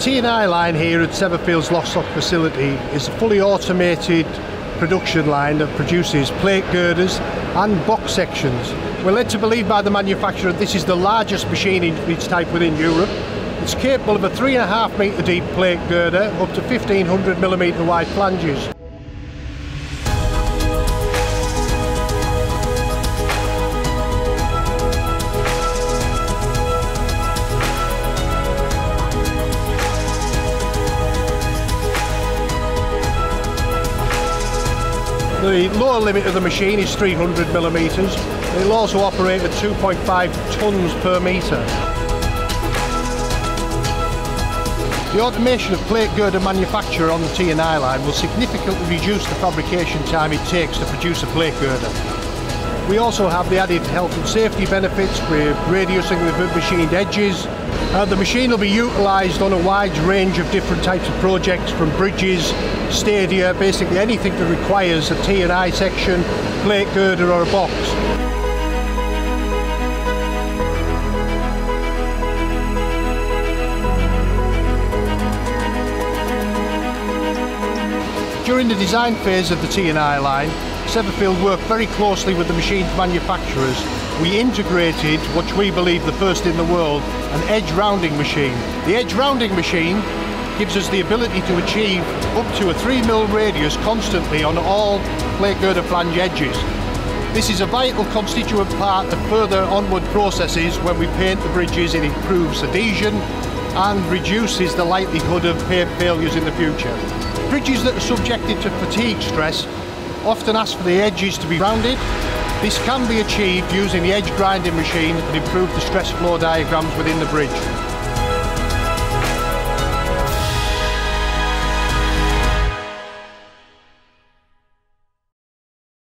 T&I line here at Severfield's Lostock facility is a fully automated production line that produces plate girders and box sections. We're led to believe by the manufacturer this is the largest machine in its type within Europe. It's capable of a three and a half metre deep plate girder up to 1500 millimetre wide flanges. The lower limit of the machine is 300 millimetres. It'll also operate at 2.5 tonnes per metre. The automation of plate girder manufacture on the T&I line will significantly reduce the fabrication time it takes to produce a plate girder. We also have the added health and safety benefits with reducing the machined edges. Uh, the machine will be utilised on a wide range of different types of projects from bridges, stadia, basically anything that requires a T&I section, plate girder or a box. During the design phase of the T&I line, Severfield worked very closely with the machine manufacturers. We integrated, which we believe the first in the world, an edge rounding machine. The edge rounding machine gives us the ability to achieve up to a 3 mil radius constantly on all plate girder flange edges. This is a vital constituent part of further onward processes when we paint the bridges. It improves adhesion and reduces the likelihood of paint failures in the future. Bridges that are subjected to fatigue stress often ask for the edges to be rounded. This can be achieved using the edge grinding machine and improve the stress flow diagrams within the bridge.